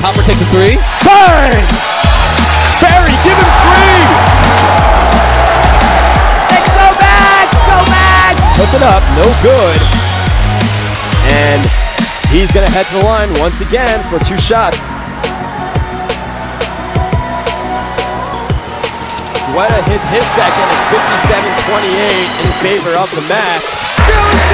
Hopper takes a three. Bang! Barry, give him three! Let's go Macs! Go Macs! Puts it up, no good. And he's gonna head to the line once again for two shots. Guetta hits his second. It's 57-28 in favor of the Macs.